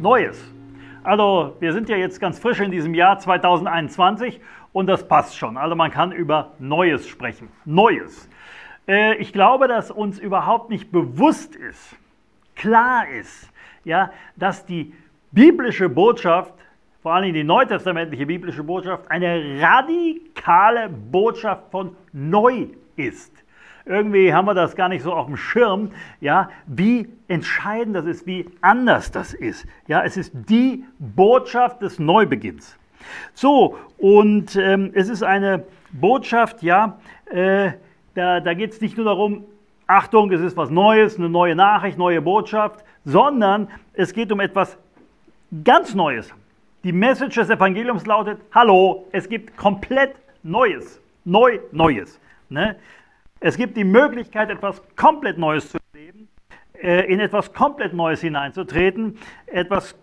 Neues. Also wir sind ja jetzt ganz frisch in diesem Jahr 2021 und das passt schon. Also man kann über Neues sprechen. Neues. Äh, ich glaube, dass uns überhaupt nicht bewusst ist, klar ist, ja, dass die biblische Botschaft, vor allem die neutestamentliche biblische Botschaft, eine radikale Botschaft von neu ist. Irgendwie haben wir das gar nicht so auf dem Schirm, ja, wie entscheidend das ist, wie anders das ist. Ja, es ist die Botschaft des Neubeginns. So, und ähm, es ist eine Botschaft, ja, äh, da, da geht es nicht nur darum, Achtung, es ist was Neues, eine neue Nachricht, neue Botschaft, sondern es geht um etwas ganz Neues. Die Message des Evangeliums lautet, hallo, es gibt komplett Neues, neu Neues. Ne? Es gibt die Möglichkeit, etwas komplett Neues zu erleben, äh, in etwas komplett Neues hineinzutreten, etwas,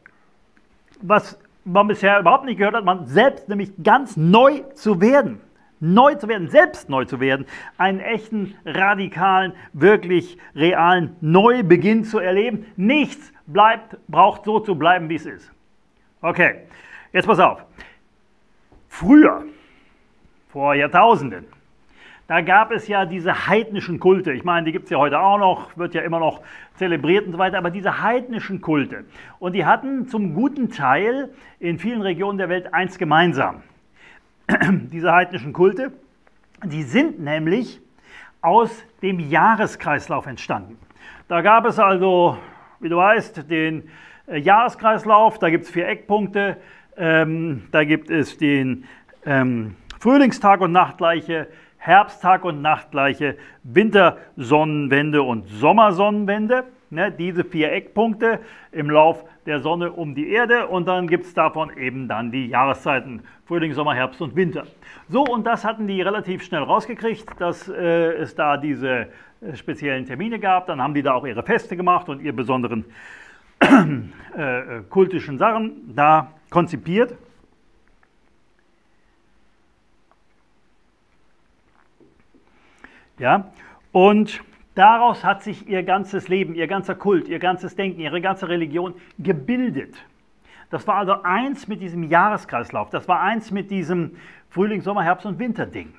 was man bisher überhaupt nicht gehört hat, man selbst nämlich ganz neu zu werden. Neu zu werden, selbst neu zu werden, einen echten, radikalen, wirklich realen Neubeginn zu erleben. Nichts bleibt, braucht so zu bleiben, wie es ist. Okay, jetzt pass auf. Früher, vor Jahrtausenden, da gab es ja diese heidnischen Kulte. Ich meine, die gibt es ja heute auch noch, wird ja immer noch zelebriert und so weiter, aber diese heidnischen Kulte. Und die hatten zum guten Teil in vielen Regionen der Welt eins gemeinsam. diese heidnischen Kulte, die sind nämlich aus dem Jahreskreislauf entstanden. Da gab es also, wie du weißt, den äh, Jahreskreislauf, da gibt es vier Eckpunkte, ähm, da gibt es den ähm, Frühlingstag und Nachtgleiche, Herbsttag und Nachtgleiche, Wintersonnenwende und Sommersonnenwende. Ne, diese vier Eckpunkte im Lauf der Sonne um die Erde und dann gibt es davon eben dann die Jahreszeiten Frühling, Sommer, Herbst und Winter. So und das hatten die relativ schnell rausgekriegt, dass äh, es da diese äh, speziellen Termine gab. Dann haben die da auch ihre Feste gemacht und ihre besonderen äh, kultischen Sachen da konzipiert. Ja, und daraus hat sich ihr ganzes Leben, ihr ganzer Kult, ihr ganzes Denken, ihre ganze Religion gebildet. Das war also eins mit diesem Jahreskreislauf, das war eins mit diesem Frühling, Sommer, Herbst und Winterding.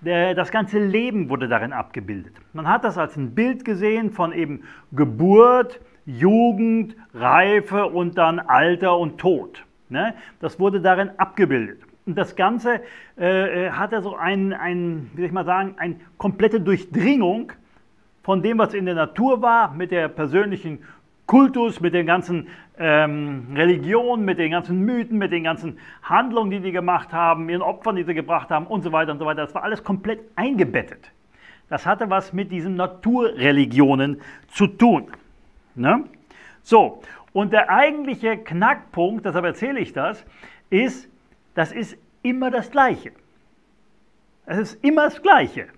Das ganze Leben wurde darin abgebildet. Man hat das als ein Bild gesehen von eben Geburt, Jugend, Reife und dann Alter und Tod. Ne? Das wurde darin abgebildet. Und das Ganze äh, äh hat so ein, ein, wie soll ich mal sagen, eine komplette Durchdringung von dem, was in der Natur war, mit der persönlichen Kultus, mit den ganzen ähm, Religionen, mit den ganzen Mythen, mit den ganzen Handlungen, die die gemacht haben, ihren Opfern, die sie gebracht haben und so weiter und so weiter. Das war alles komplett eingebettet. Das hatte was mit diesen Naturreligionen zu tun. Ne? So, und der eigentliche Knackpunkt, deshalb erzähle ich das, ist, das ist immer das Gleiche. Es ist immer das Gleiche.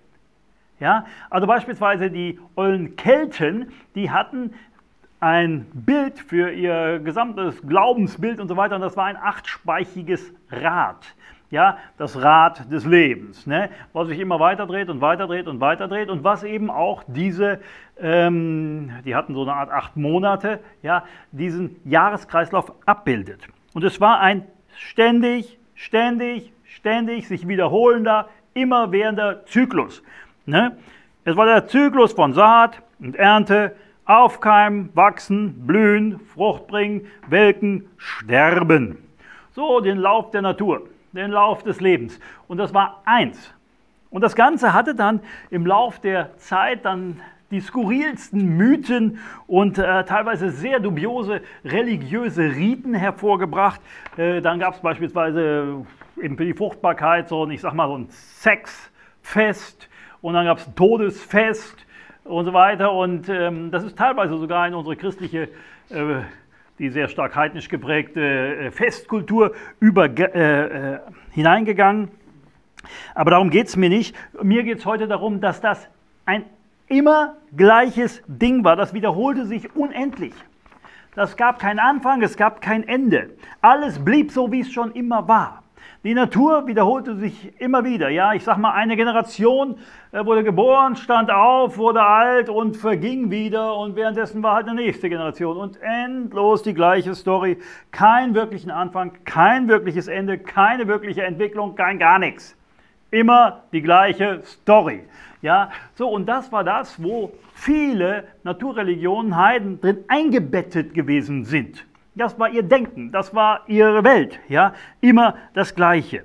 Ja, also beispielsweise die ollen Kelten, die hatten ein Bild für ihr gesamtes Glaubensbild und so weiter und das war ein achtspeichiges Rad. Ja, das Rad des Lebens, ne? was sich immer weiter dreht und weiter dreht und weiter dreht und was eben auch diese, ähm, die hatten so eine Art acht Monate, ja, diesen Jahreskreislauf abbildet. Und es war ein ständig ständig, ständig sich wiederholender, immerwährender Zyklus. Ne? Es war der Zyklus von Saat und Ernte, Aufkeimen, Wachsen, Blühen, Frucht bringen, Welken, Sterben. So den Lauf der Natur, den Lauf des Lebens. Und das war eins. Und das Ganze hatte dann im Lauf der Zeit dann die skurrilsten Mythen und äh, teilweise sehr dubiose religiöse Riten hervorgebracht. Äh, dann gab es beispielsweise eben für die Fruchtbarkeit so, ich sag mal, so ein Sexfest und dann gab es ein Todesfest und so weiter. Und ähm, das ist teilweise sogar in unsere christliche, äh, die sehr stark heidnisch geprägte äh, Festkultur über, äh, äh, hineingegangen. Aber darum geht es mir nicht. Mir geht es heute darum, dass das ein immer gleiches Ding war. Das wiederholte sich unendlich. Das gab keinen Anfang, es gab kein Ende. Alles blieb so, wie es schon immer war. Die Natur wiederholte sich immer wieder. Ja, ich sag mal, eine Generation äh, wurde geboren, stand auf, wurde alt und verging wieder und währenddessen war halt eine nächste Generation und endlos die gleiche Story. Kein wirklichen Anfang, kein wirkliches Ende, keine wirkliche Entwicklung, kein gar nichts. Immer die gleiche Story. Ja, so und das war das, wo viele Naturreligionen, Heiden drin eingebettet gewesen sind. Das war ihr Denken, das war ihre Welt, ja, immer das Gleiche.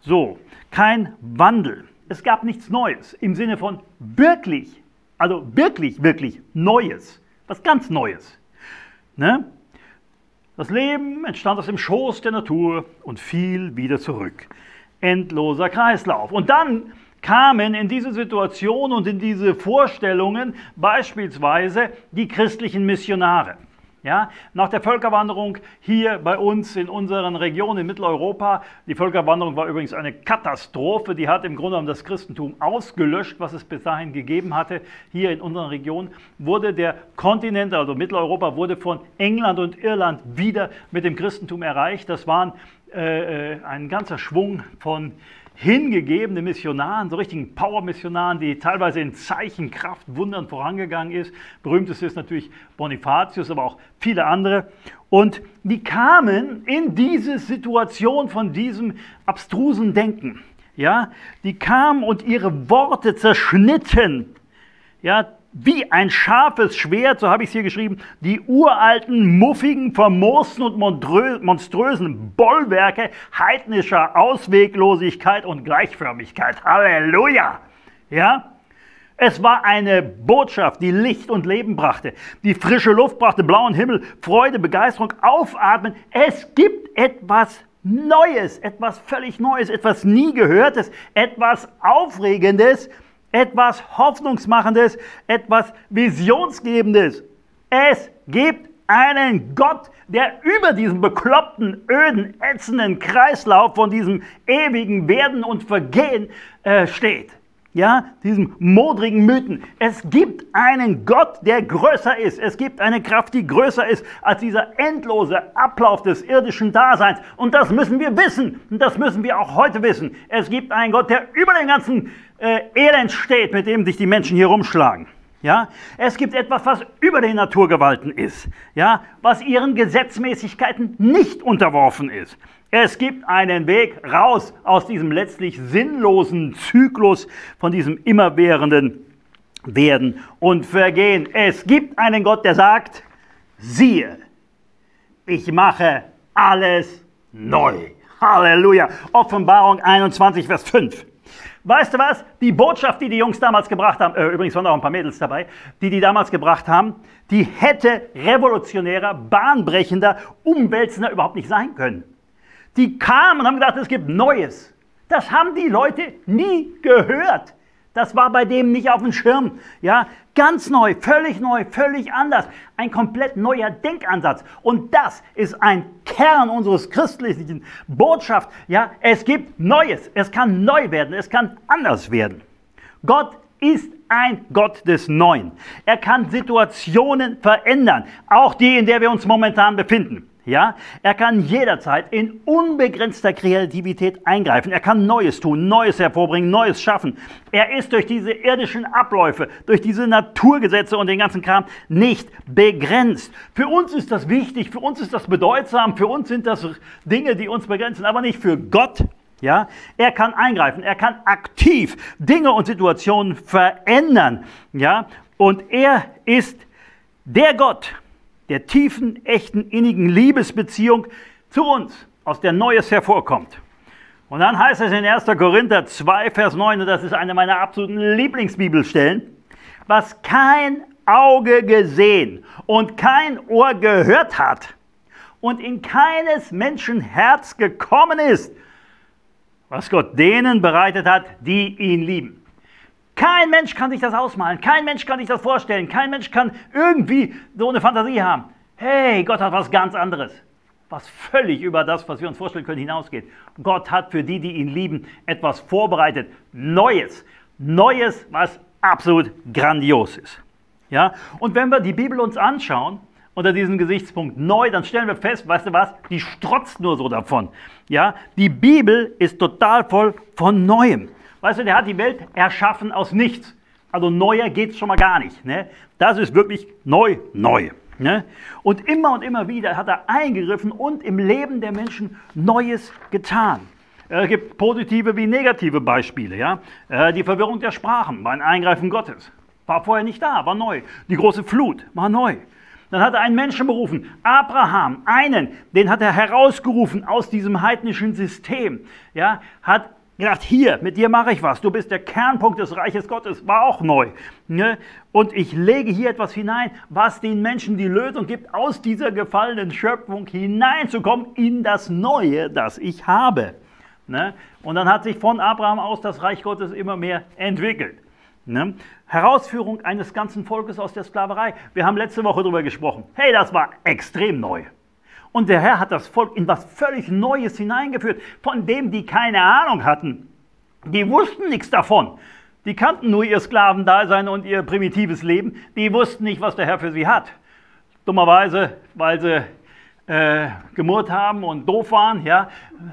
So, kein Wandel. Es gab nichts Neues im Sinne von wirklich, also wirklich, wirklich Neues, was ganz Neues. Ne? Das Leben entstand aus dem Schoß der Natur und fiel wieder zurück. Endloser Kreislauf. Und dann kamen in diese Situation und in diese Vorstellungen beispielsweise die christlichen Missionare. Ja, nach der Völkerwanderung hier bei uns in unseren Regionen in Mitteleuropa, die Völkerwanderung war übrigens eine Katastrophe, die hat im Grunde genommen das Christentum ausgelöscht, was es bis dahin gegeben hatte. Hier in unseren Regionen wurde der Kontinent, also Mitteleuropa, wurde von England und Irland wieder mit dem Christentum erreicht. Das waren äh, äh ein ganzer Schwung von hingegebene Missionaren, so richtigen Power-Missionaren, die teilweise in Zeichenkraft, Wundern vorangegangen ist. Berühmtest ist natürlich Bonifatius, aber auch viele andere. Und die kamen in diese Situation von diesem abstrusen Denken. Ja, die kamen und ihre Worte zerschnitten. Ja, wie ein scharfes Schwert, so habe ich es hier geschrieben, die uralten, muffigen, vermoosten und monströsen Bollwerke heidnischer Ausweglosigkeit und Gleichförmigkeit. Halleluja! Ja? Es war eine Botschaft, die Licht und Leben brachte, die frische Luft brachte, blauen Himmel, Freude, Begeisterung, Aufatmen. Es gibt etwas Neues, etwas völlig Neues, etwas nie Gehörtes, etwas Aufregendes, etwas Hoffnungsmachendes, etwas Visionsgebendes. Es gibt einen Gott, der über diesem bekloppten, öden, ätzenden Kreislauf von diesem ewigen Werden und Vergehen äh, steht ja, diesem modrigen Mythen. Es gibt einen Gott, der größer ist. Es gibt eine Kraft, die größer ist als dieser endlose Ablauf des irdischen Daseins. Und das müssen wir wissen. Und das müssen wir auch heute wissen. Es gibt einen Gott, der über den ganzen äh, Elend steht, mit dem sich die Menschen hier rumschlagen. Ja, es gibt etwas, was über den Naturgewalten ist, ja, was ihren Gesetzmäßigkeiten nicht unterworfen ist. Es gibt einen Weg raus aus diesem letztlich sinnlosen Zyklus von diesem immerwährenden Werden und Vergehen. Es gibt einen Gott, der sagt, siehe, ich mache alles neu. Halleluja. Offenbarung 21, Vers 5. Weißt du was? Die Botschaft, die die Jungs damals gebracht haben, äh, übrigens waren auch ein paar Mädels dabei, die die damals gebracht haben, die hätte revolutionärer, bahnbrechender, umwälzender überhaupt nicht sein können. Die kamen und haben gedacht, es gibt Neues. Das haben die Leute nie gehört. Das war bei dem nicht auf dem Schirm. Ja, ganz neu, völlig neu, völlig anders. Ein komplett neuer Denkansatz. Und das ist ein Kern unseres christlichen Botschaft. Ja, es gibt Neues. Es kann neu werden. Es kann anders werden. Gott ist ein Gott des Neuen. Er kann Situationen verändern. Auch die, in der wir uns momentan befinden. Ja, er kann jederzeit in unbegrenzter Kreativität eingreifen. Er kann Neues tun, Neues hervorbringen, Neues schaffen. Er ist durch diese irdischen Abläufe, durch diese Naturgesetze und den ganzen Kram nicht begrenzt. Für uns ist das wichtig, für uns ist das bedeutsam, für uns sind das Dinge, die uns begrenzen, aber nicht für Gott. Ja, er kann eingreifen, er kann aktiv Dinge und Situationen verändern. Ja, und er ist der Gott, der tiefen, echten, innigen Liebesbeziehung zu uns, aus der Neues hervorkommt. Und dann heißt es in 1. Korinther 2, Vers 9, und das ist eine meiner absoluten Lieblingsbibelstellen, was kein Auge gesehen und kein Ohr gehört hat und in keines Menschen Herz gekommen ist, was Gott denen bereitet hat, die ihn lieben. Kein Mensch kann sich das ausmalen, kein Mensch kann sich das vorstellen, kein Mensch kann irgendwie so eine Fantasie haben. Hey, Gott hat was ganz anderes, was völlig über das, was wir uns vorstellen können, hinausgeht. Gott hat für die, die ihn lieben, etwas vorbereitet, Neues, Neues, was absolut grandios ist. Ja? Und wenn wir die Bibel uns anschauen unter diesem Gesichtspunkt neu, dann stellen wir fest, weißt du was, die strotzt nur so davon. Ja, die Bibel ist total voll von Neuem. Weißt du, der hat die Welt erschaffen aus nichts. Also neuer geht es schon mal gar nicht. Ne? Das ist wirklich neu, neu. Ne? Und immer und immer wieder hat er eingegriffen und im Leben der Menschen Neues getan. Es gibt positive wie negative Beispiele. Ja? Äh, die Verwirrung der Sprachen war ein Eingreifen Gottes. War vorher nicht da, war neu. Die große Flut war neu. Dann hat er einen Menschen berufen, Abraham, einen, den hat er herausgerufen aus diesem heidnischen System. Ja, hat gedacht, hier, mit dir mache ich was. Du bist der Kernpunkt des Reiches Gottes, war auch neu. Ne? Und ich lege hier etwas hinein, was den Menschen die Lösung gibt, aus dieser gefallenen Schöpfung hineinzukommen in das Neue, das ich habe. Ne? Und dann hat sich von Abraham aus das Reich Gottes immer mehr entwickelt. Ne? Herausführung eines ganzen Volkes aus der Sklaverei. Wir haben letzte Woche darüber gesprochen. Hey, das war extrem neu. Und der Herr hat das Volk in was völlig Neues hineingeführt, von dem die keine Ahnung hatten. Die wussten nichts davon. Die kannten nur ihr Sklavendasein und ihr primitives Leben. Die wussten nicht, was der Herr für sie hat. Dummerweise, weil sie äh, gemurrt haben und doof waren, ja,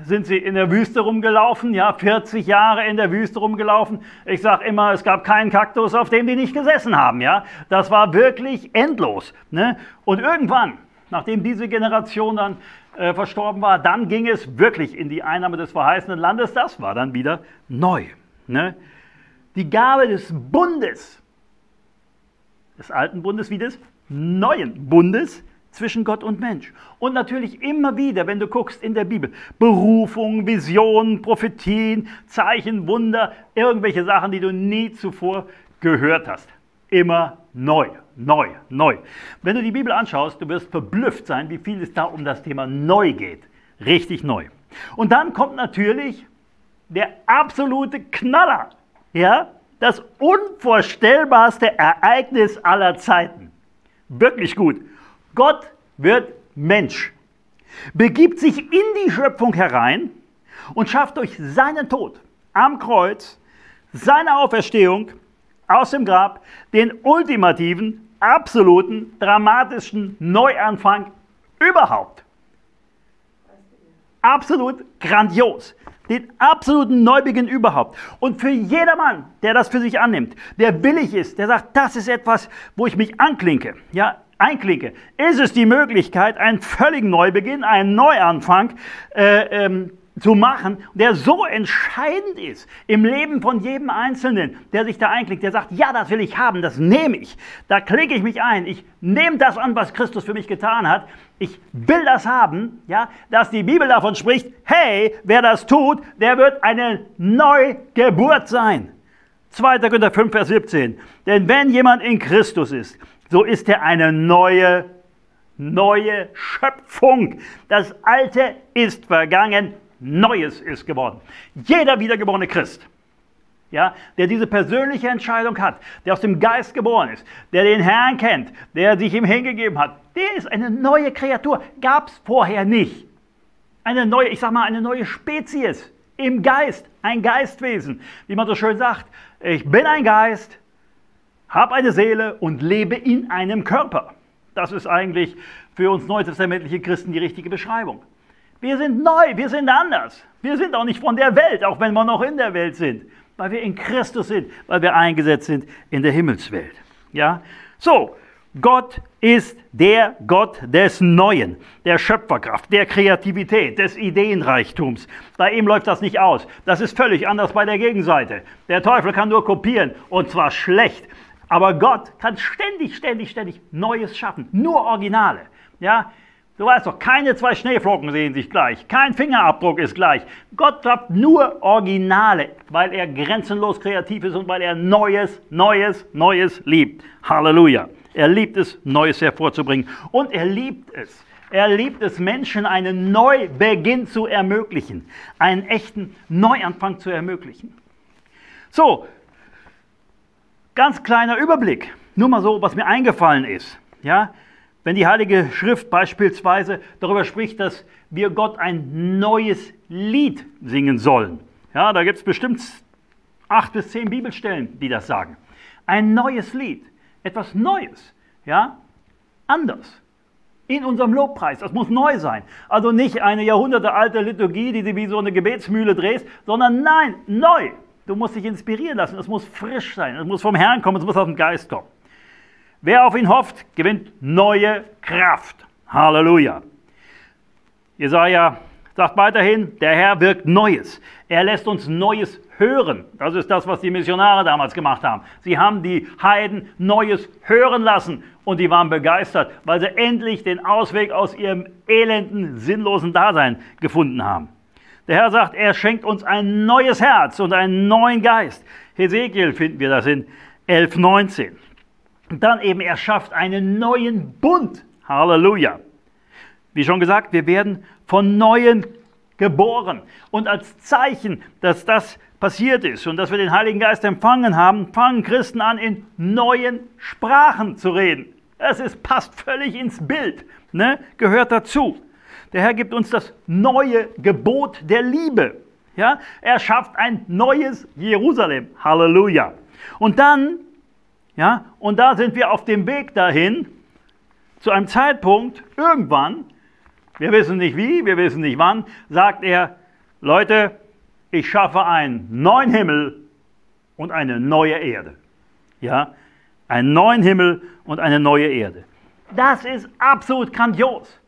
sind sie in der Wüste rumgelaufen, ja, 40 Jahre in der Wüste rumgelaufen. Ich sage immer, es gab keinen Kaktus, auf dem die nicht gesessen haben, ja. Das war wirklich endlos. Ne? Und irgendwann, nachdem diese Generation dann äh, verstorben war, dann ging es wirklich in die Einnahme des verheißenen Landes. Das war dann wieder neu. Ne? Die Gabe des Bundes, des alten Bundes wie des neuen Bundes, zwischen Gott und Mensch. Und natürlich immer wieder, wenn du guckst in der Bibel, Berufung, Visionen, Prophetien, Zeichen, Wunder, irgendwelche Sachen, die du nie zuvor gehört hast. Immer neu, neu, neu. Wenn du die Bibel anschaust, du wirst verblüfft sein, wie viel es da um das Thema neu geht. Richtig neu. Und dann kommt natürlich der absolute Knaller, ja, das unvorstellbarste Ereignis aller Zeiten. Wirklich gut. Gott wird Mensch, begibt sich in die Schöpfung herein und schafft durch seinen Tod am Kreuz, seine Auferstehung aus dem Grab, den ultimativen, absoluten, dramatischen Neuanfang überhaupt. Absolut grandios. Den absoluten Neubeginn überhaupt. Und für jedermann, der das für sich annimmt, der willig ist, der sagt, das ist etwas, wo ich mich anklinke, ja, einklicke, ist es die Möglichkeit, einen völligen Neubeginn, einen Neuanfang äh, ähm, zu machen, der so entscheidend ist im Leben von jedem Einzelnen, der sich da einklickt, der sagt, ja, das will ich haben, das nehme ich. Da klicke ich mich ein, ich nehme das an, was Christus für mich getan hat. Ich will das haben, ja, dass die Bibel davon spricht, hey, wer das tut, der wird eine Neugeburt sein. 2. Korinther 5, Vers 17. Denn wenn jemand in Christus ist, so ist er eine neue, neue Schöpfung. Das Alte ist vergangen, Neues ist geworden. Jeder wiedergeborene Christ, ja, der diese persönliche Entscheidung hat, der aus dem Geist geboren ist, der den Herrn kennt, der sich ihm hingegeben hat, der ist eine neue Kreatur. Gab es vorher nicht. Eine neue, ich sag mal, eine neue Spezies im Geist, ein Geistwesen. Wie man so schön sagt, ich bin ein Geist, habe eine Seele und lebe in einem Körper. Das ist eigentlich für uns neutestamentliche Christen die richtige Beschreibung. Wir sind neu, wir sind anders. Wir sind auch nicht von der Welt, auch wenn wir noch in der Welt sind, weil wir in Christus sind, weil wir eingesetzt sind in der Himmelswelt. Ja? So, Gott ist der Gott des Neuen, der Schöpferkraft, der Kreativität, des Ideenreichtums. Bei ihm läuft das nicht aus. Das ist völlig anders bei der Gegenseite. Der Teufel kann nur kopieren und zwar schlecht. Aber Gott kann ständig, ständig, ständig Neues schaffen. Nur Originale. Ja? Du weißt doch, keine zwei Schneeflocken sehen sich gleich. Kein Fingerabdruck ist gleich. Gott schafft nur Originale, weil er grenzenlos kreativ ist und weil er Neues, Neues, Neues liebt. Halleluja. Er liebt es, Neues hervorzubringen. Und er liebt es. Er liebt es, Menschen einen Neubeginn zu ermöglichen. Einen echten Neuanfang zu ermöglichen. So, Ganz kleiner Überblick, nur mal so, was mir eingefallen ist. Ja, wenn die Heilige Schrift beispielsweise darüber spricht, dass wir Gott ein neues Lied singen sollen. Ja, da gibt es bestimmt acht bis zehn Bibelstellen, die das sagen. Ein neues Lied, etwas Neues, ja, anders, in unserem Lobpreis. Das muss neu sein. Also nicht eine jahrhundertealte Liturgie, die du wie so eine Gebetsmühle drehst, sondern nein, neu. Du musst dich inspirieren lassen. Es muss frisch sein. Es muss vom Herrn kommen. Es muss aus dem Geist kommen. Wer auf ihn hofft, gewinnt neue Kraft. Halleluja. Jesaja sagt weiterhin, der Herr wirkt Neues. Er lässt uns Neues hören. Das ist das, was die Missionare damals gemacht haben. Sie haben die Heiden Neues hören lassen und die waren begeistert, weil sie endlich den Ausweg aus ihrem elenden, sinnlosen Dasein gefunden haben. Der Herr sagt, er schenkt uns ein neues Herz und einen neuen Geist. Hesekiel finden wir das in 11.19. Dann eben, er einen neuen Bund. Halleluja. Wie schon gesagt, wir werden von Neuem geboren. Und als Zeichen, dass das passiert ist und dass wir den Heiligen Geist empfangen haben, fangen Christen an, in neuen Sprachen zu reden. Es ist, passt völlig ins Bild, ne? gehört dazu. Der Herr gibt uns das neue Gebot der Liebe. Ja? Er schafft ein neues Jerusalem. Halleluja. Und dann, ja, und da sind wir auf dem Weg dahin, zu einem Zeitpunkt, irgendwann, wir wissen nicht wie, wir wissen nicht wann, sagt er, Leute, ich schaffe einen neuen Himmel und eine neue Erde. Ja, einen neuen Himmel und eine neue Erde. Das ist absolut grandios.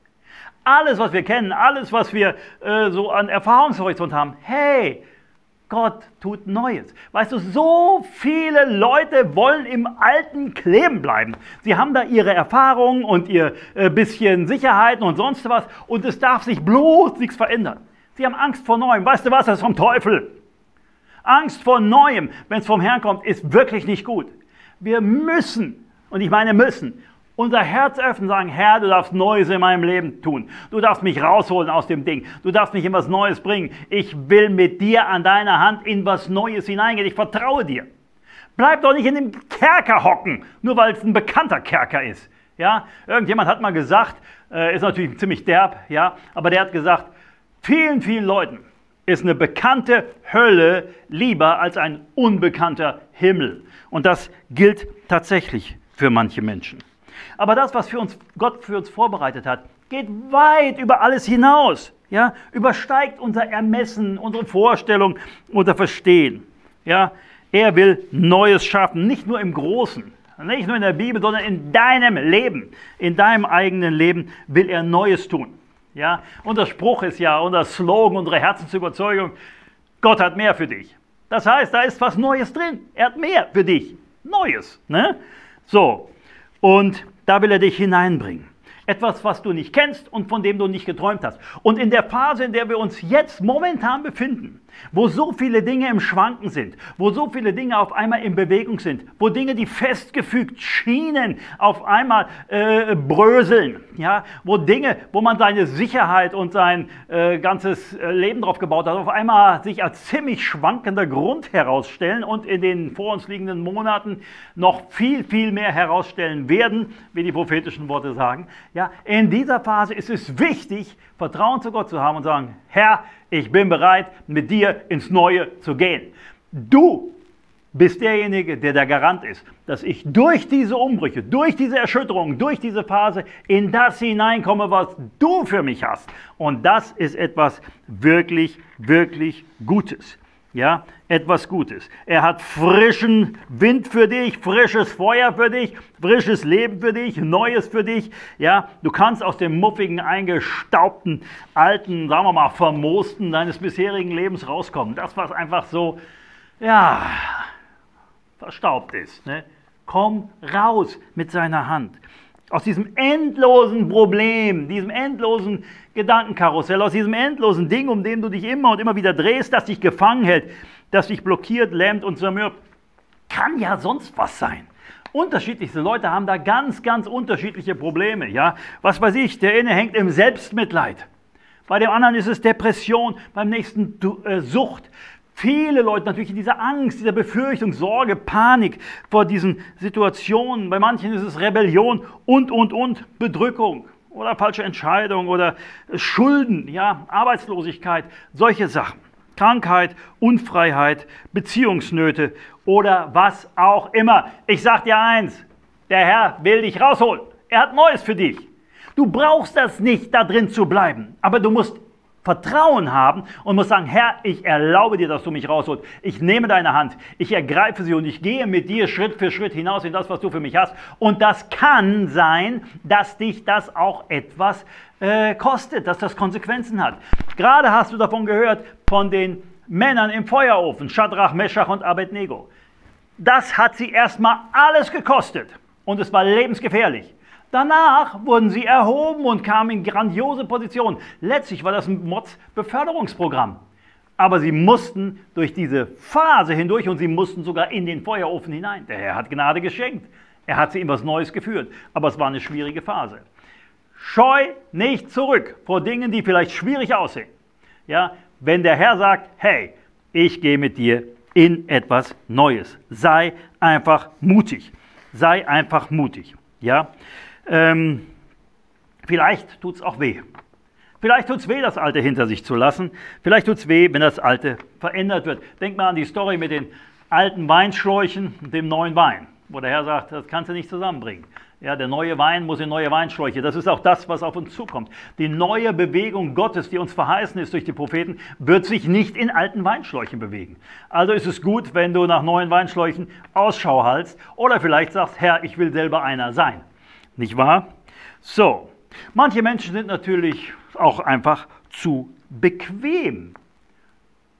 Alles, was wir kennen, alles, was wir äh, so an Erfahrungshorizont haben, hey, Gott tut Neues. Weißt du, so viele Leute wollen im Alten kleben bleiben. Sie haben da ihre Erfahrungen und ihr äh, bisschen Sicherheiten und sonst was und es darf sich bloß nichts verändern. Sie haben Angst vor Neuem. Weißt du was, das ist vom Teufel. Angst vor Neuem, wenn es vom Herrn kommt, ist wirklich nicht gut. Wir müssen, und ich meine müssen, unser Herz öffnen, sagen, Herr, du darfst Neues in meinem Leben tun. Du darfst mich rausholen aus dem Ding. Du darfst mich in was Neues bringen. Ich will mit dir an deiner Hand in was Neues hineingehen. Ich vertraue dir. Bleib doch nicht in dem Kerker hocken, nur weil es ein bekannter Kerker ist. Ja, irgendjemand hat mal gesagt, äh, ist natürlich ziemlich derb, ja, aber der hat gesagt, vielen, vielen Leuten ist eine bekannte Hölle lieber als ein unbekannter Himmel. Und das gilt tatsächlich für manche Menschen. Aber das, was für uns, Gott für uns vorbereitet hat, geht weit über alles hinaus. Ja, übersteigt unser Ermessen, unsere Vorstellung, unser Verstehen. Ja, er will Neues schaffen, nicht nur im Großen, nicht nur in der Bibel, sondern in deinem Leben, in deinem eigenen Leben will er Neues tun. Ja, unser Spruch ist ja, unser Slogan, unsere Herzensüberzeugung, Gott hat mehr für dich. Das heißt, da ist was Neues drin. Er hat mehr für dich. Neues. Ne? So, und da will er dich hineinbringen. Etwas, was du nicht kennst und von dem du nicht geträumt hast. Und in der Phase, in der wir uns jetzt momentan befinden, wo so viele Dinge im Schwanken sind, wo so viele Dinge auf einmal in Bewegung sind, wo Dinge, die festgefügt schienen, auf einmal äh, bröseln, ja, wo Dinge, wo man seine Sicherheit und sein äh, ganzes äh, Leben drauf gebaut hat, auf einmal sich als ziemlich schwankender Grund herausstellen und in den vor uns liegenden Monaten noch viel, viel mehr herausstellen werden, wie die prophetischen Worte sagen. Ja, in dieser Phase ist es wichtig, Vertrauen zu Gott zu haben und sagen, Herr, ich bin bereit, mit dir ins Neue zu gehen. Du bist derjenige, der der Garant ist, dass ich durch diese Umbrüche, durch diese Erschütterung, durch diese Phase in das hineinkomme, was du für mich hast. Und das ist etwas wirklich, wirklich Gutes ja, etwas Gutes. Er hat frischen Wind für dich, frisches Feuer für dich, frisches Leben für dich, Neues für dich. Ja, du kannst aus dem muffigen, eingestaubten, alten, sagen wir mal, vermoosten deines bisherigen Lebens rauskommen. Das, was einfach so, ja, verstaubt ist. Ne? Komm raus mit seiner Hand aus diesem endlosen Problem, diesem endlosen Gedankenkarussell, aus diesem endlosen Ding, um dem du dich immer und immer wieder drehst, das dich gefangen hält, das dich blockiert, lähmt und zermürbt, kann ja sonst was sein. Unterschiedlichste Leute haben da ganz, ganz unterschiedliche Probleme. Ja? Was weiß ich, der eine hängt im Selbstmitleid. Bei dem anderen ist es Depression, beim nächsten äh, Sucht. Viele Leute natürlich in dieser Angst, dieser Befürchtung, Sorge, Panik vor diesen Situationen. Bei manchen ist es Rebellion und, und, und, Bedrückung oder falsche Entscheidung oder Schulden, ja, Arbeitslosigkeit, solche Sachen. Krankheit, Unfreiheit, Beziehungsnöte oder was auch immer. Ich sage dir eins, der Herr will dich rausholen. Er hat Neues für dich. Du brauchst das nicht, da drin zu bleiben. Aber du musst Vertrauen haben und musst sagen, Herr, ich erlaube dir, dass du mich rausholst. Ich nehme deine Hand, ich ergreife sie und ich gehe mit dir Schritt für Schritt hinaus in das, was du für mich hast. Und das kann sein, dass dich das auch etwas äh, kostet, dass das Konsequenzen hat. Gerade hast du davon gehört, von den Männern im Feuerofen, Shadrach, Meshach und Abednego. Das hat sie erstmal alles gekostet und es war lebensgefährlich. Danach wurden sie erhoben und kamen in grandiose Positionen. Letztlich war das ein Mods-Beförderungsprogramm. Aber sie mussten durch diese Phase hindurch und sie mussten sogar in den Feuerofen hinein. Der Herr hat Gnade geschenkt. Er hat sie in was Neues geführt. Aber es war eine schwierige Phase. Scheu nicht zurück vor Dingen, die vielleicht schwierig aussehen. Ja, wenn der Herr sagt, hey, ich gehe mit dir in etwas Neues. Sei einfach mutig. Sei einfach mutig. Ja, ähm, vielleicht tut es auch weh. Vielleicht tut es weh, das Alte hinter sich zu lassen. Vielleicht tut es weh, wenn das Alte verändert wird. Denk mal an die Story mit den alten Weinschläuchen und dem neuen Wein, wo der Herr sagt, das kannst du nicht zusammenbringen. Ja, der neue Wein muss in neue Weinschläuche. Das ist auch das, was auf uns zukommt. Die neue Bewegung Gottes, die uns verheißen ist durch die Propheten, wird sich nicht in alten Weinschläuchen bewegen. Also ist es gut, wenn du nach neuen Weinschläuchen Ausschau hältst oder vielleicht sagst, Herr, ich will selber einer sein. Nicht wahr? So, manche Menschen sind natürlich auch einfach zu bequem.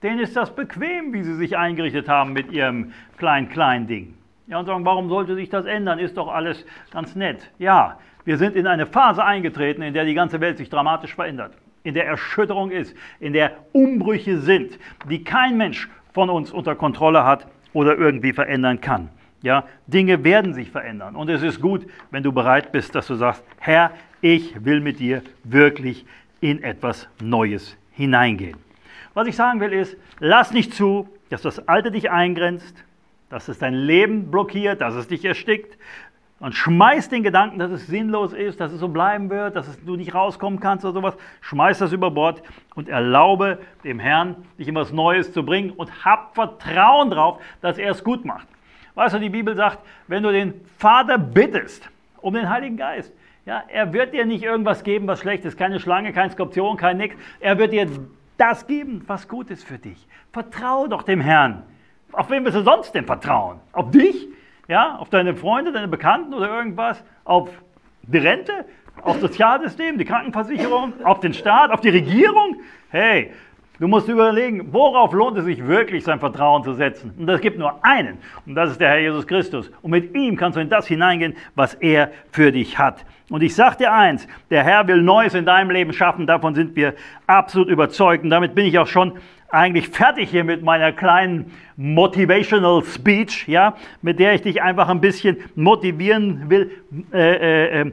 Denen ist das bequem, wie sie sich eingerichtet haben mit ihrem kleinen, kleinen Ding. Ja, und sagen, warum sollte sich das ändern? Ist doch alles ganz nett. Ja, wir sind in eine Phase eingetreten, in der die ganze Welt sich dramatisch verändert, in der Erschütterung ist, in der Umbrüche sind, die kein Mensch von uns unter Kontrolle hat oder irgendwie verändern kann. Ja, Dinge werden sich verändern und es ist gut, wenn du bereit bist, dass du sagst, Herr, ich will mit dir wirklich in etwas Neues hineingehen. Was ich sagen will ist, lass nicht zu, dass das Alte dich eingrenzt, dass es dein Leben blockiert, dass es dich erstickt. Und schmeiß den Gedanken, dass es sinnlos ist, dass es so bleiben wird, dass du nicht rauskommen kannst oder sowas. Schmeiß das über Bord und erlaube dem Herrn, dich in was Neues zu bringen und hab Vertrauen darauf, dass er es gut macht. Weißt du, die Bibel sagt, wenn du den Vater bittest um den Heiligen Geist, ja, er wird dir nicht irgendwas geben, was schlecht ist, keine Schlange, kein Skorpion, kein Nix. Er wird dir das geben, was gut ist für dich. Vertraue doch dem Herrn. Auf wen willst du sonst denn vertrauen? Auf dich? Ja, auf deine Freunde, deine Bekannten oder irgendwas? Auf die Rente? Auf das Sozialsystem, die Krankenversicherung? Auf den Staat? Auf die Regierung? Hey, du musst überlegen, worauf lohnt es sich wirklich, sein Vertrauen zu setzen? Und es gibt nur einen, und das ist der Herr Jesus Christus. Und mit ihm kannst du in das hineingehen, was er für dich hat. Und ich sage dir eins, der Herr will Neues in deinem Leben schaffen, davon sind wir absolut überzeugt. Und damit bin ich auch schon eigentlich fertig hier mit meiner kleinen Motivational Speech, ja, mit der ich dich einfach ein bisschen motivieren will, äh, äh, äh,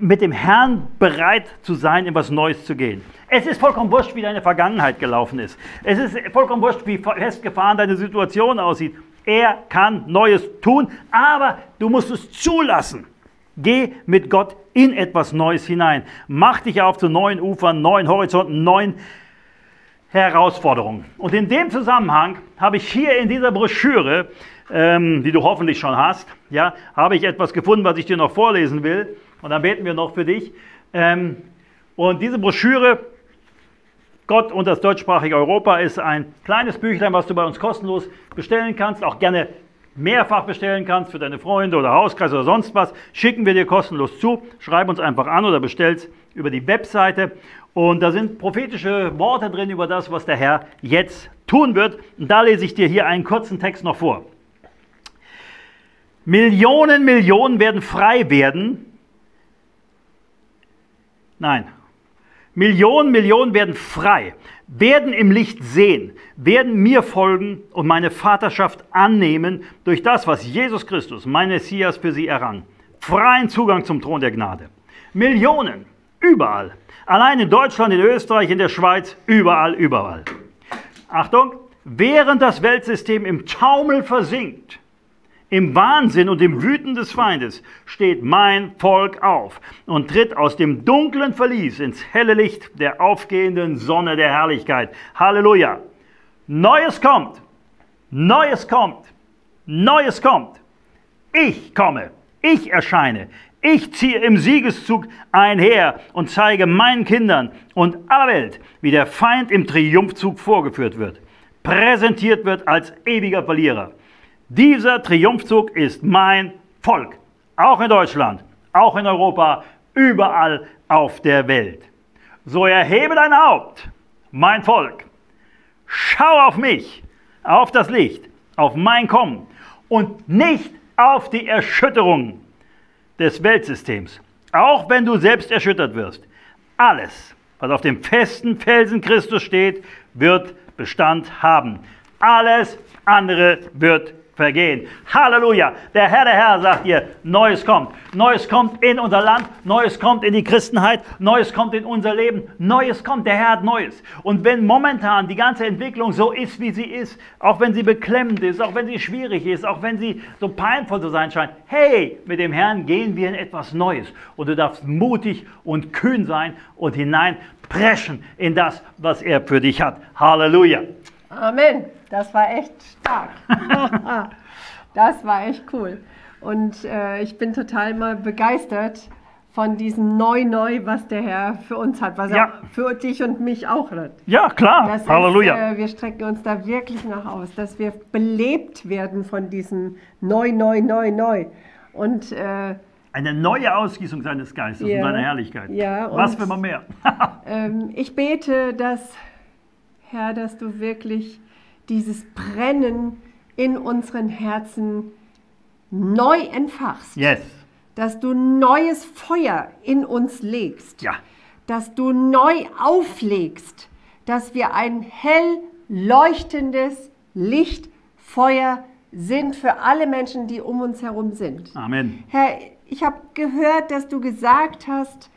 mit dem Herrn bereit zu sein, in was Neues zu gehen. Es ist vollkommen wurscht, wie deine Vergangenheit gelaufen ist. Es ist vollkommen wurscht, wie festgefahren deine Situation aussieht. Er kann Neues tun, aber du musst es zulassen. Geh mit Gott in etwas Neues hinein. Mach dich auf zu neuen Ufern, neuen Horizonten, neuen Herausforderungen. Und in dem Zusammenhang habe ich hier in dieser Broschüre, ähm, die du hoffentlich schon hast, ja, habe ich etwas gefunden, was ich dir noch vorlesen will. Und dann beten wir noch für dich. Ähm, und diese Broschüre, Gott und das deutschsprachige Europa, ist ein kleines Büchlein, was du bei uns kostenlos bestellen kannst, auch gerne mehrfach bestellen kannst für deine Freunde oder Hauskreis oder sonst was. Schicken wir dir kostenlos zu. Schreib uns einfach an oder bestellst über die Webseite. Und da sind prophetische Worte drin über das, was der Herr jetzt tun wird. Und da lese ich dir hier einen kurzen Text noch vor. Millionen, Millionen werden frei werden. Nein. Millionen, Millionen werden frei, werden im Licht sehen, werden mir folgen und meine Vaterschaft annehmen durch das, was Jesus Christus, mein Messias, für sie errang. Freien Zugang zum Thron der Gnade. Millionen, überall. Allein in Deutschland, in Österreich, in der Schweiz, überall, überall. Achtung, während das Weltsystem im Taumel versinkt, im Wahnsinn und im Wüten des Feindes, steht mein Volk auf und tritt aus dem dunklen Verlies ins helle Licht der aufgehenden Sonne der Herrlichkeit. Halleluja. Neues kommt, Neues kommt, Neues kommt. Ich komme, ich erscheine, Ich ziehe im Siegeszug einher und zeige meinen Kindern und aller Welt, wie der Feind im Triumphzug vorgeführt wird, präsentiert wird als ewiger Verlierer. Dieser Triumphzug ist mein Volk, auch in Deutschland, auch in Europa, überall auf der Welt. So erhebe dein Haupt, mein Volk, schau auf mich, auf das Licht, auf mein Kommen und nicht auf die Erschütterung des Weltsystems, auch wenn du selbst erschüttert wirst. Alles, was auf dem festen Felsen Christus steht, wird Bestand haben. Alles andere wird vergehen. Halleluja. Der Herr, der Herr sagt ihr, Neues kommt. Neues kommt in unser Land, Neues kommt in die Christenheit, Neues kommt in unser Leben, Neues kommt. Der Herr hat Neues. Und wenn momentan die ganze Entwicklung so ist, wie sie ist, auch wenn sie beklemmend ist, auch wenn sie schwierig ist, auch wenn sie so peinvoll zu sein scheint, hey, mit dem Herrn gehen wir in etwas Neues. Und du darfst mutig und kühn sein und hineinpreschen in das, was er für dich hat. Halleluja. Amen. Das war echt stark. das war echt cool. Und äh, ich bin total mal begeistert von diesem Neu-Neu, was der Herr für uns hat, was Ja. er für dich und mich auch hat. Ja, klar. Das Halleluja. Ist, äh, wir strecken uns da wirklich nach aus, dass wir belebt werden von diesem Neu, Neu, Neu, Neu. Und äh, Eine neue Ausgießung seines Geistes Ja. und seiner Herrlichkeit. Ja, und- Was will man mehr? ähm, ich bete, dass, Herr, dass du wirklich dieses Brennen in unseren Herzen neu entfachst. yes. Dass du neues Feuer in uns legst. Ja. Dass du neu auflegst. Dass wir ein hell leuchtendes Lichtfeuer sind für alle Menschen, die um uns herum sind. Amen. Herr, ich habe gehört, dass du gesagt hast,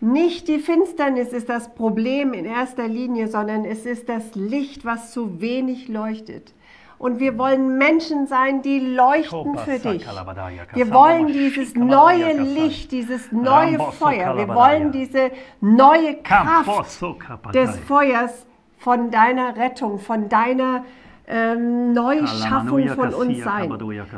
nicht die Finsternis ist das Problem in erster Linie, sondern es ist das Licht, was zu wenig leuchtet. Und wir wollen Menschen sein, die leuchten für dich. Wir wollen dieses neue Licht, dieses neue Feuer. Wir wollen diese neue Kraft des Feuers von deiner Rettung, von deiner ähm, Neuschaffung von uns sein.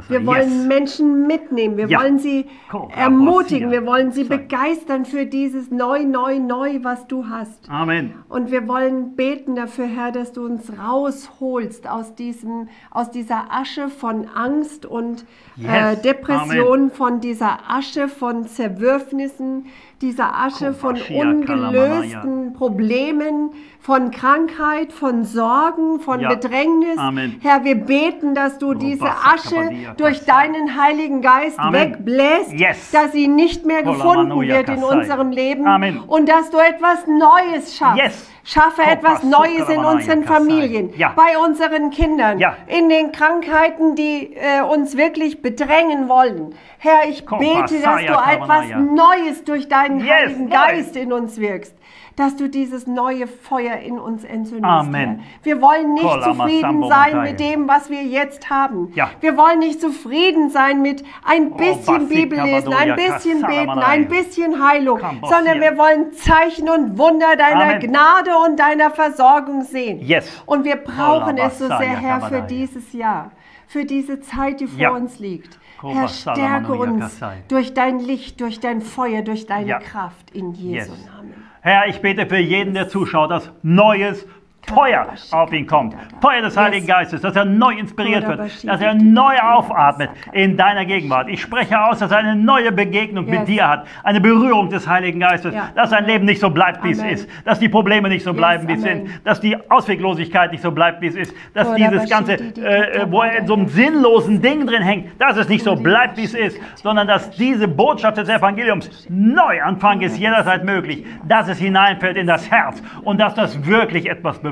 Wir wollen. Menschen mitnehmen, wir Ja. wollen sie ermutigen, wir wollen sie begeistern für dieses Neu, Neu, Neu, was du hast. Amen. Und wir wollen beten dafür, Herr, dass du uns rausholst aus, diesem, aus dieser Asche von Angst und äh. Depression, von dieser Asche von Zerwürfnissen, dieser Asche von ungelösten Problemen, von Krankheit, von Sorgen, von Ja. Bedrängnis. Amen. Herr, wir beten, dass du diese Asche durch deinen Heiligen Geist Amen. wegbläst, Yes. dass sie nicht mehr gefunden wird in unserem Leben Amen. und dass du etwas Neues schaffst. Yes. Schaffe Kopa etwas Neues in unseren. Familien, Ja. bei unseren Kindern, Ja. in den Krankheiten, die äh, uns wirklich bedrängen wollen. Herr, ich bete, dass du etwas. Neues durch deinen Yes, Heiligen. Geist in uns wirkst. Dass du dieses neue Feuer in uns entzündest. Amen. Wir wollen nicht Kola zufrieden sein mit dem, was wir jetzt haben. Ja. Wir wollen nicht zufrieden sein mit ein bisschen Basi Bibel lesen, ein bisschen beten, ein bisschen Heilung, sondern wir wollen Zeichen und Wunder deiner Amen. Gnade und deiner Versorgung sehen. Yes. Und wir brauchen Kola es so sehr, Herr, für dieses Jahr, für diese Zeit, die vor Ja. uns liegt. Herr, stärke uns durch dein Licht, durch dein Feuer, durch deine Ja. Kraft in Jesu Yes. Namen. Herr, ich bete für jeden, der zuschaut, dass neues Feuer auf ihn kommt. Feuer des Heiligen Geistes, dass er neu inspiriert wird, dass er neu aufatmet in deiner Gegenwart. Ich spreche aus, dass er eine neue Begegnung mit dir hat, eine Berührung des Heiligen Geistes, dass sein Leben nicht so bleibt, wie es ist, dass die Probleme nicht so bleiben, wie es sind, dass die Ausweglosigkeit nicht so bleibt, wie es ist, dass dieses ganze, äh, äh, wo er in so einem sinnlosen Ding drin hängt, dass es nicht so bleibt, wie es ist, sondern dass diese Botschaft des Evangeliums Neuanfang ist jederzeit möglich, dass es hineinfällt in das Herz und dass das wirklich etwas bewirkt.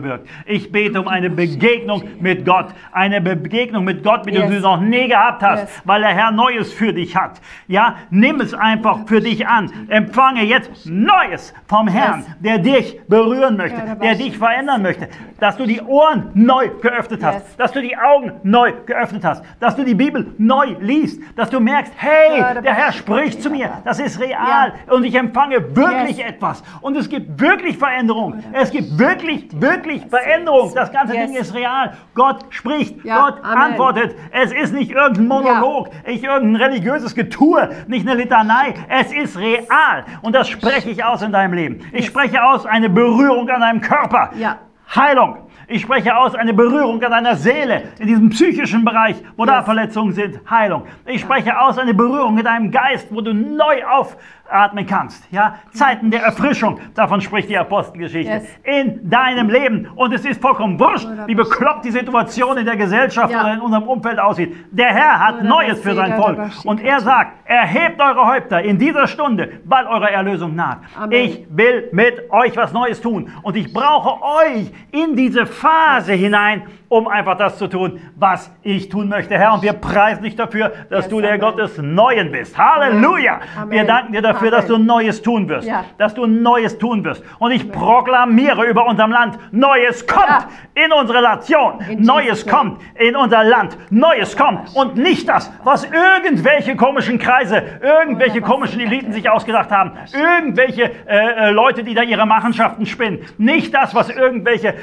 Ich bete um eine Begegnung mit Gott, eine Begegnung mit Gott, wie du Yes. sie noch nie gehabt hast, Yes. weil der Herr Neues für dich hat. Ja, nimm es einfach für dich an. Empfange jetzt Neues vom Herrn, Yes. der dich berühren möchte, der dich verändern möchte, dass du die Ohren neu geöffnet hast, dass du die Augen neu geöffnet hast, dass du die Bibel neu liest, dass du merkst, hey, der Herr spricht zu mir, das ist real. Und ich empfange wirklich etwas. Und es gibt wirklich Veränderung, es gibt wirklich, wirklich wirklich Veränderung. Das ganze Yes. Ding ist real. Gott spricht, Ja, Gott Amen. antwortet. Es ist nicht irgendein Monolog, nicht irgendein religiöses Getue, nicht eine Litanei. Es ist real. Und das spreche ich aus in deinem Leben. Ich spreche aus eine Berührung an deinem Körper. Ja. Heilung. Ich spreche aus eine Berührung an deiner Seele, in diesem psychischen Bereich, wo da Yes. Verletzungen sind, Heilung. Ich spreche aus eine Berührung mit deinem Geist, wo du neu aufatmen kannst. Ja, Zeiten der Erfrischung, davon spricht die Apostelgeschichte, Yes. in deinem Leben. Und es ist vollkommen wurscht, wie bekloppt die Situation in der Gesellschaft Ja. oder in unserem Umfeld aussieht. Der Herr hat Neues für sein Volk. Und er sagt, erhebt eure Häupter in dieser Stunde, weil eure Erlösung naht. Amen. Ich will mit euch was Neues tun. Und ich brauche euch in diese Phase hinein, um einfach das zu tun, was ich tun möchte, Herr. Und wir preisen dich dafür, dass Yes, du der Amen. Gott des Neuen bist. Halleluja! Amen. Wir danken dir dafür, dass du Amen. Neues tun wirst. Ja. Dass du Neues tun wirst. Und ich proklamiere über unserem Land, Neues kommt Ja. in unsere Nation. In Neues Jesus' kommt in unser Land. Neues kommt. Und nicht das, was irgendwelche komischen Kreise, irgendwelche komischen Eliten sich ausgedacht haben. Irgendwelche äh, äh, Leute, die da ihre Machenschaften spinnen. Nicht das, was irgendwelche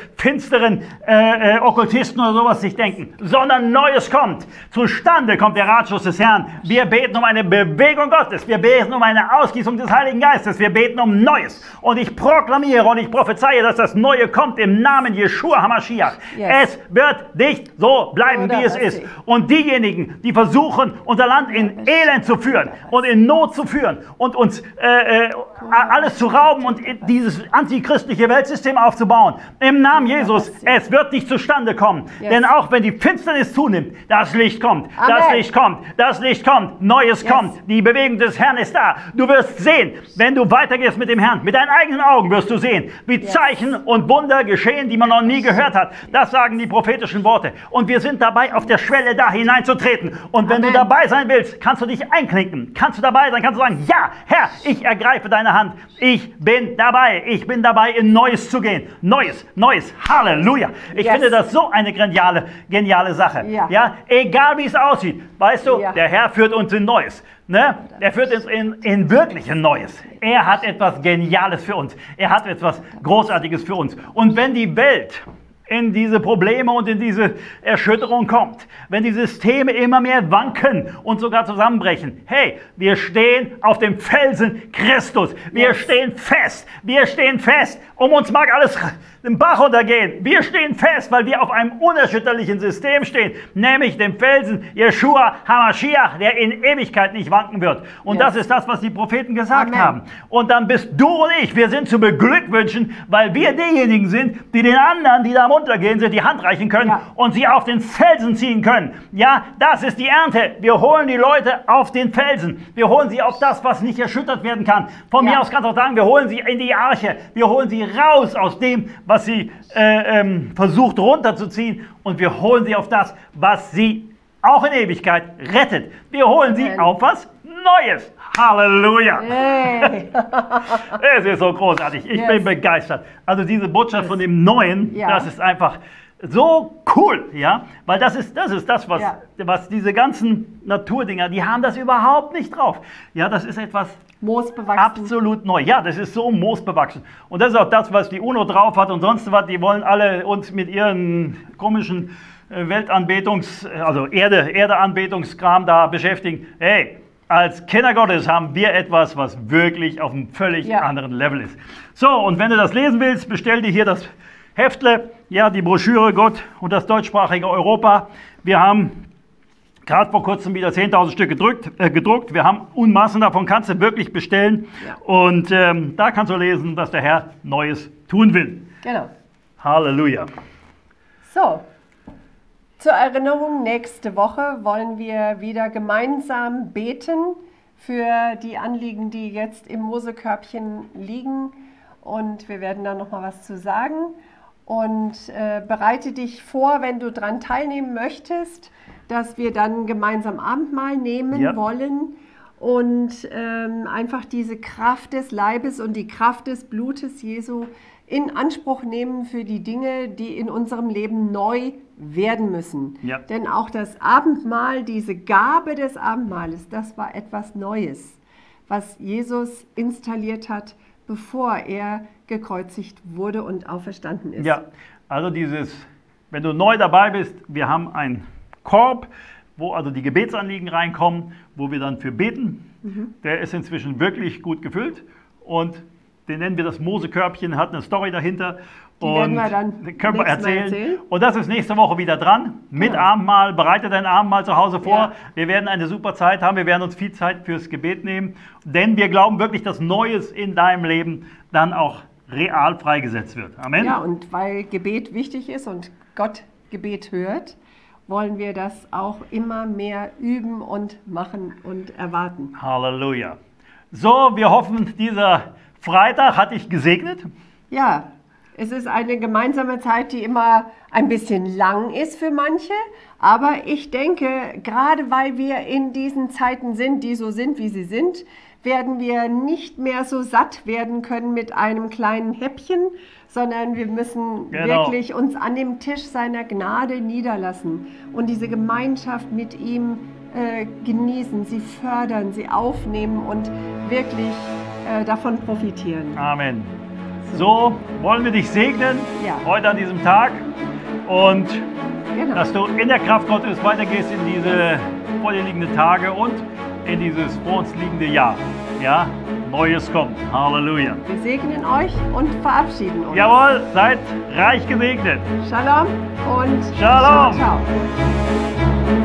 finsteren äh, äh, Okkultisten oder sowas sich denken. Sondern Neues kommt. Zustande kommt der Ratschluss des Herrn. Wir beten um eine Bewegung Gottes. Wir beten um eine Ausgießung des Heiligen Geistes. Wir beten um Neues. Und ich proklamiere und ich prophezeie, dass das Neue kommt im Namen Jeshua HaMashiach. Yes. Es wird nicht so bleiben, Oder wie es ist. Und diejenigen, die versuchen, unser Land in Elend zu führen und in Not zu führen und uns äh, äh, alles zu rauben und dieses antichristliche Weltsystem aufzubauen, im Namen Jesus, es wird nicht zustande kommen. Yes. Denn auch wenn die Finsternis zunimmt, das Licht kommt, das Amen. Licht kommt, das Licht kommt, Neues Yes. kommt, die Bewegung des Herrn ist da. Du wirst sehen, wenn du weitergehst mit dem Herrn, mit deinen eigenen Augen wirst du sehen, wie Zeichen und Wunder geschehen, die man noch nie gehört hat. Das sagen die prophetischen Worte. Und wir sind dabei, auf der Schwelle da hineinzutreten. Und wenn Amen. du dabei sein willst, kannst du dich einklinken. Kannst du dabei sein, kannst du sagen, ja, Herr, ich ergreife deine Hand. Ich bin dabei. Ich bin dabei, in Neues zu gehen. Neues, Neues. Halleluja. Ich Yes. finde das so eine geniale, geniale Sache. Ja. ja, egal wie es aussieht. Weißt du, Ja. der Herr führt uns in Neues. Ne? Er führt uns in, in wirklich ein Neues. Er hat etwas Geniales für uns. Er hat etwas Großartiges für uns. Und wenn die Welt in diese Probleme und in diese Erschütterung kommt, wenn die Systeme immer mehr wanken und sogar zusammenbrechen, hey, wir stehen auf dem Felsen Christus. Wir Yes. stehen fest. Wir stehen fest. Um uns mag alles den Bach runtergehen. Wir stehen fest, weil wir auf einem unerschütterlichen System stehen, nämlich dem Felsen Jeshua HaMashiach, der in Ewigkeit nicht wanken wird. Und Yes. das ist das, was die Propheten gesagt Amen. haben. Und dann bist du und ich, wir sind zu beglückwünschen, weil wir diejenigen sind, die den anderen, die da am Untergehen sind, die Hand reichen können Ja. und sie auf den Felsen ziehen können. Ja, das ist die Ernte. Wir holen die Leute auf den Felsen. Wir holen sie auf das, was nicht erschüttert werden kann. Von Ja. mir aus kannst du auch sagen, wir holen sie in die Arche. Wir holen sie raus aus dem, was sie äh, ähm, versucht runterzuziehen. Und wir holen sie auf das, was sie auch in Ewigkeit rettet. Wir holen sie Amen. auf was Neues. Halleluja. Hey. Es ist so großartig. Ich Yes. bin begeistert. Also diese Botschaft von dem Neuen, Ja. das ist einfach so cool, ja, weil das ist das, ist das was, Ja. was diese ganzen Naturdinger, die haben das überhaupt nicht drauf. Ja, das ist etwas Moosbewachsen. absolut neu. Ja, das ist so moosbewachsen. Und das ist auch das, was die UNO drauf hat und sonst was. Die wollen alle uns mit ihren komischen äh, Weltanbetungs-, also Erde, Erdeanbetungskram da beschäftigen. Hey, als Kinder Gottes haben wir etwas, was wirklich auf einem völlig Ja. anderen Level ist. So, und wenn du das lesen willst, bestell dir hier das Heftle, ja, die Broschüre Gott und das deutschsprachige Europa. Wir haben gerade vor kurzem wieder 10.000 Stück gedrückt, äh, gedruckt. Wir haben Unmassen davon, kannst du wirklich bestellen. Ja. Und ähm, da kannst du lesen, was der Herr Neues tun will. Genau. Halleluja. So, zur Erinnerung, nächste Woche wollen wir wieder gemeinsam beten für die Anliegen, die jetzt im Mosekörbchen liegen. Und wir werden da nochmal was zu sagen. Und äh, bereite dich vor, wenn du daran teilnehmen möchtest, dass wir dann gemeinsam Abendmahl nehmen Ja. wollen und ähm, einfach diese Kraft des Leibes und die Kraft des Blutes Jesu in Anspruch nehmen für die Dinge, die in unserem Leben neu werden müssen. Ja. Denn auch das Abendmahl, diese Gabe des Abendmahles, das war etwas Neues, was Jesus installiert hat bevor er gekreuzigt wurde und auferstanden ist. Ja, also dieses, wenn du neu dabei bist, wir haben einen Korb, wo also die Gebetsanliegen reinkommen, wo wir dann für beten. Mhm. Der ist inzwischen wirklich gut gefüllt und den nennen wir das Mosekörbchen, hat eine Story dahinter. Die und wir dann können wir erzählen. erzählen. Und das ist nächste Woche wieder dran mit Genau. Abendmahl. Bereite dein Abendmahl zu Hause vor. Ja. Wir werden eine super Zeit haben. Wir werden uns viel Zeit fürs Gebet nehmen, denn wir glauben wirklich, dass Neues in deinem Leben dann auch real freigesetzt wird. Amen. Ja, und weil Gebet wichtig ist und Gott Gebet hört, wollen wir das auch immer mehr üben und machen und erwarten. Halleluja. So, wir hoffen, dieser Freitag hat dich gesegnet. Ja, es ist eine gemeinsame Zeit, die immer ein bisschen lang ist für manche, aber ich denke, gerade weil wir in diesen Zeiten sind, die so sind, wie sie sind, werden wir nicht mehr so satt werden können mit einem kleinen Häppchen, sondern wir müssen Genau. wirklich uns an dem Tisch seiner Gnade niederlassen und diese Gemeinschaft mit ihm äh, genießen, sie fördern, sie aufnehmen und wirklich äh, davon profitieren. Amen. So wollen wir dich segnen Ja. heute an diesem Tag und Genau. dass du in der Kraft Gottes weitergehst in diese vor dir liegenden Tage und in dieses vor uns liegende Jahr. Ja, Neues kommt. Halleluja. Wir segnen euch und verabschieden uns. Jawohl, seid reich gesegnet. Shalom und Shalom. ciao. ciao.